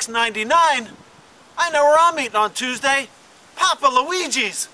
Six ninety-nine. I know where I'm eating on Tuesday. Papa Luigi's.